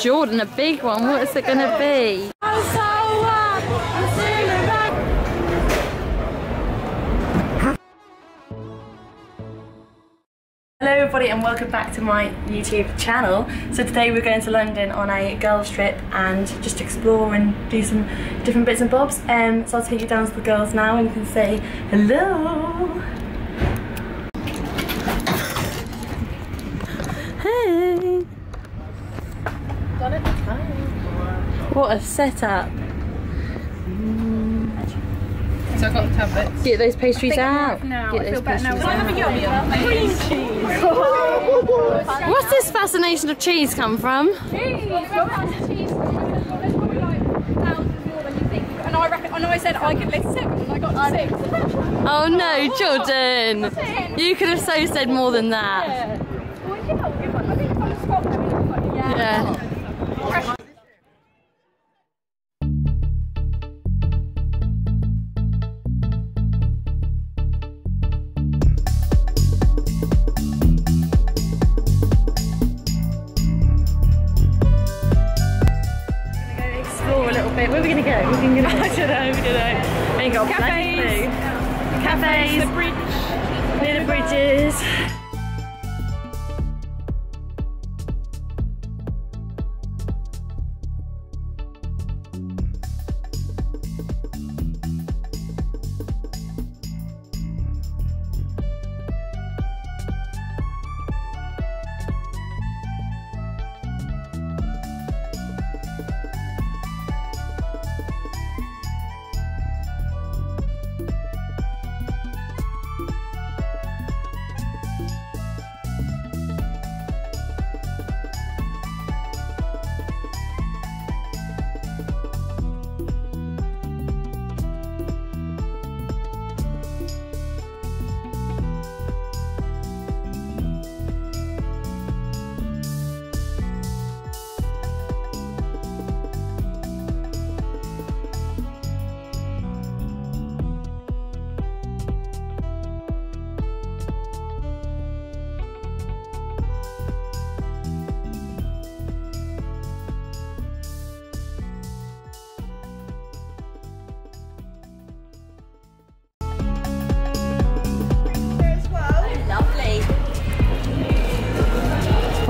Jorden, a big one. What is it going to be? Hello everybody and welcome back to my YouTube channel. So today we're going to London on a girls trip and just explore and do some different bits and bobs. Um, so I'll take you down to the girls now and you can say hello. Hey. What a setup. So I've got the tablets. Get those pastries out. Now Get I those feel better pastries Can I have a out. yummy on cream cheese? What's this fascination of cheese come from? And I reckon, and I said I could list seven, and I got six. Oh no, Jorden! You could have so said more than that. Well, yeah, Cafes. The bridge. Near the bridges.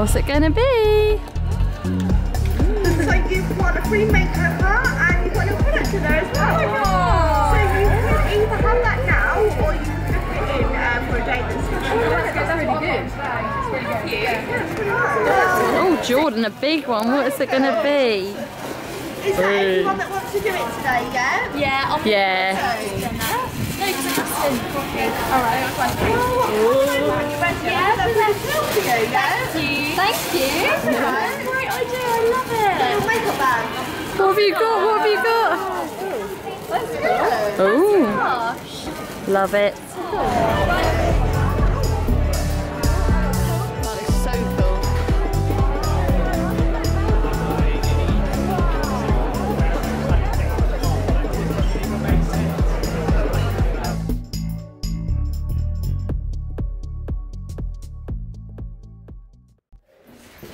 What's it gonna be? So you've got a free makeover and you've got your product in there as well. So you can either have that now or you can book it in uh, for a date that's That's really good. It's really good. Oh, Jorden, a big one. What is it gonna be? Is that everyone that wants to do it today, yeah? Yeah, I'll Yeah. No, because I'm asking. Alright, fine. Yeah, that's yeah? Thank you. That's great idea. I love it. Makeup bag. What have you got? What have you got? Oh, love it.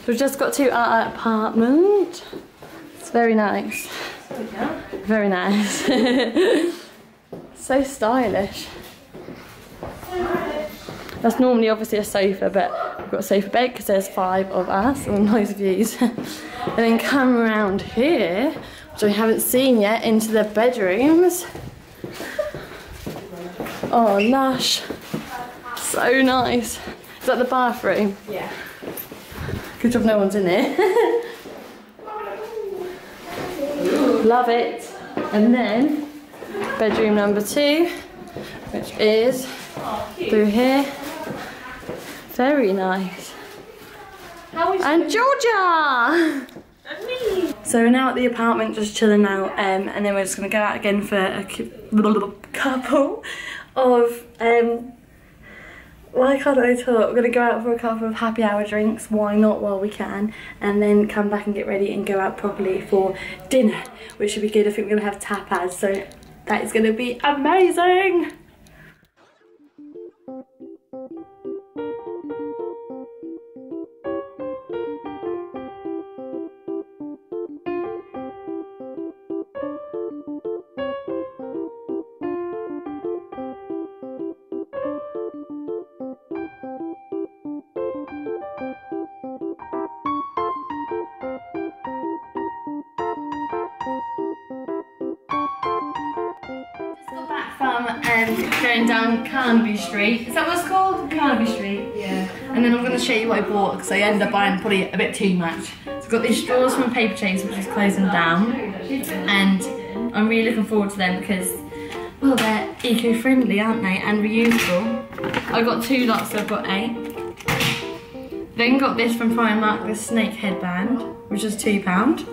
We've just got to our apartment. It's very nice. Very nice. so stylish. That's normally obviously a sofa, but we've got a sofa bed because there's five of us and nice views. and then come around here, which we haven't seen yet, into the bedrooms. Oh, lush. So nice. Is that the bathroom? Yeah. Good job no one's in there. Love it. And then bedroom number two, which is through here. Very nice. And Georgia! So we're now at the apartment just chilling out um, and then we're just going to go out again for a couple of um, why can't I talk? We're gonna go out for a couple of happy hour drinks, why not while we can, and then come back and get ready and go out properly for dinner, which should be good. I think we're gonna have tapas, so that is gonna be amazing. And going down Carnaby Street. Is that what it's called? Carnaby Street. Yeah. And then I'm going to show you what I bought because I ended up buying probably a bit too much. So I've got these straws from Paperchase, which is closing down, and I'm really looking forward to them because. Well, they're eco-friendly, aren't they? And reusable. I got two lots, so I've got eight. Then got this from Primark, this snake headband, which is two pound.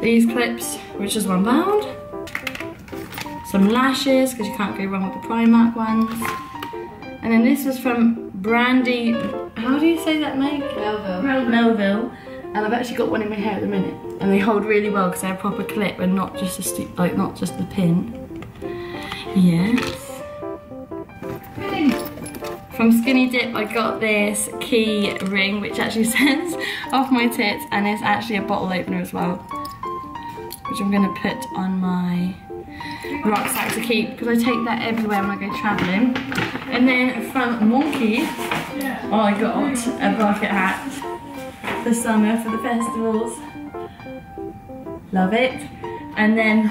These clips, which is one pound. Some lashes, because you can't go wrong with the Primark ones. And then this was from Brandy, how do you say that, Meg? Melville. Melville. And I've actually got one in my hair at the minute. And they hold really well because they're a proper clip and not just a like not just the pin. Yes. From Skinny Dip, I got this key ring, which actually says off my tits, and it's actually a bottle opener as well, which I'm gonna put on my rucksack to keep because I take that everywhere when I go traveling. And then from Monki, oh, I got a bucket hat for summer for the festivals. Love it. And then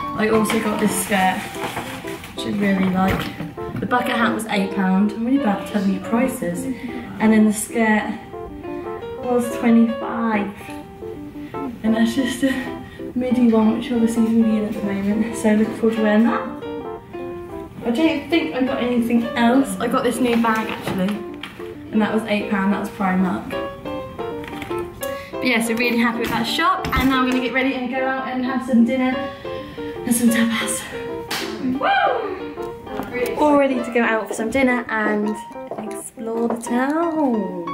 I also got this skirt, which I really like. The bucket hat was £8. I'm really bad at telling you prices. And then the skirt was 25 And that's just midi one, which obviously is really in at the moment. So looking forward to wearing that. I don't think I got anything else. I got this new bag actually. And that was £8, that was Primark. But yeah, so really happy with that shop. And now I'm gonna get ready and go out and have some dinner and some tapas. Woo! All ready to go out for some dinner and explore the town.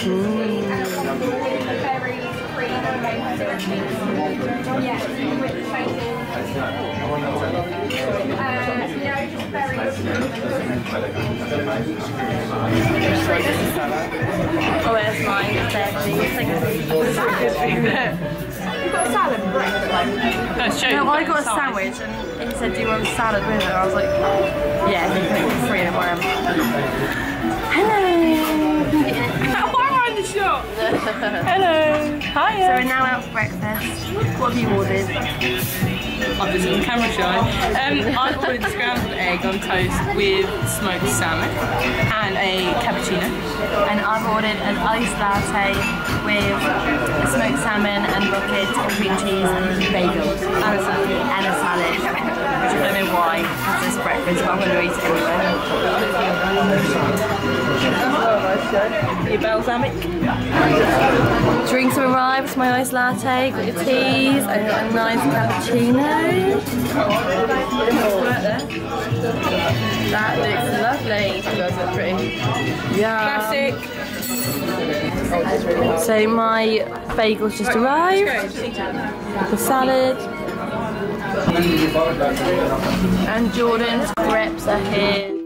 Oh, that's mine. You've got salad and. Let's show. No, I got a sandwich and he said, do you want salad with it? I was like, yeah, put three in one. Hello. Why am I in the shop? Hello. So we're now out for breakfast. What have you ordered? I'm just on camera shy. Um, I ordered scrambled egg on toast with smoked salmon and a cappuccino. And I've ordered an iced latte with smoked salmon and rocket and cream cheese and bagels. And a salad. And a salad, which don't know why, because it's breakfast, but I'm going to eat it anyway. Your balsamic? Drinks have arrived, my iced latte, got your teas, and got a nice cappuccino. That looks lovely. You guys look pretty. Yeah. Classic. So my bagels just arrived. The salad. And Jorden's crepes are here.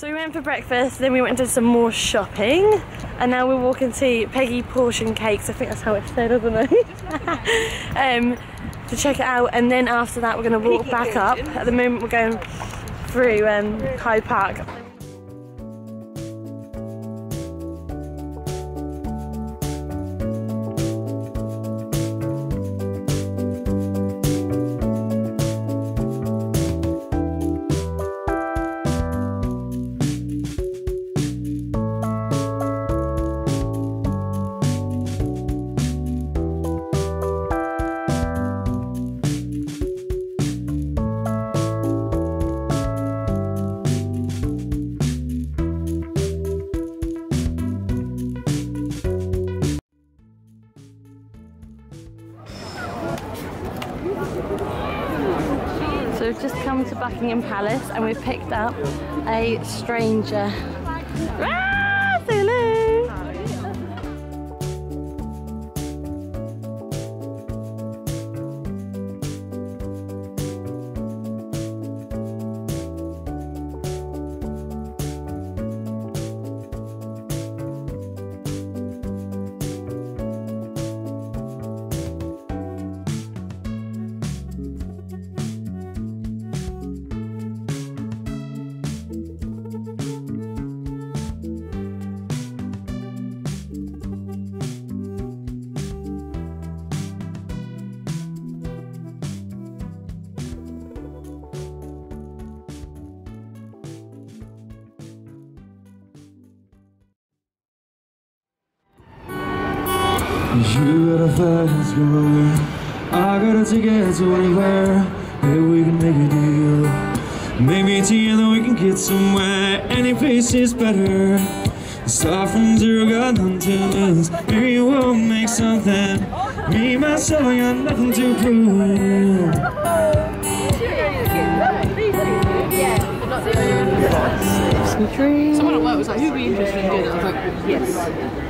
So we went for breakfast, then we went to some more shopping, and now we're walking to Peggy Porschen Cakes. I think that's how it's said, isn't it? um, to check it out, and then after that we're going to walk back up. At the moment we're going through um, Hyde Park. We've just come to Buckingham Palace and we've picked up a stranger. Ah, You got a fast car I got a ticket to anywhere Maybe we can make a deal Maybe together we can get somewhere Any place is better Start from zero, got nothing to lose Maybe we'll make something Me, myself, I got nothing to prove Some drinks. Someone at work was like, who'd be interested in doing that? I was like, yes.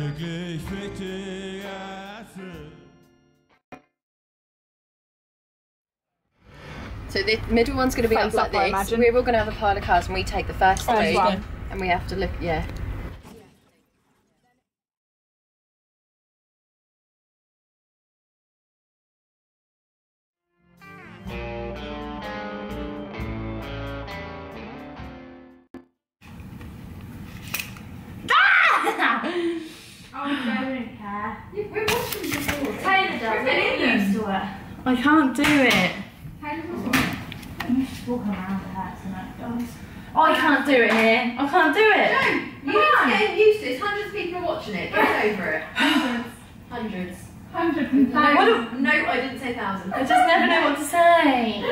Wirklich wichtiger als. So the middle one's going to be up like up, this. We're all going to have a pile of cards, and we take the first Oh, three, yeah. and we have to look. Yeah. I can't do it. walk around her tonight, guys. I can't do it here. I can't do it. No, You need to get used to this. Hundreds of people are watching it. Get over it. Hundreds. Hundreds. Hundreds and No, no, I didn't say thousands. I just never know what to say.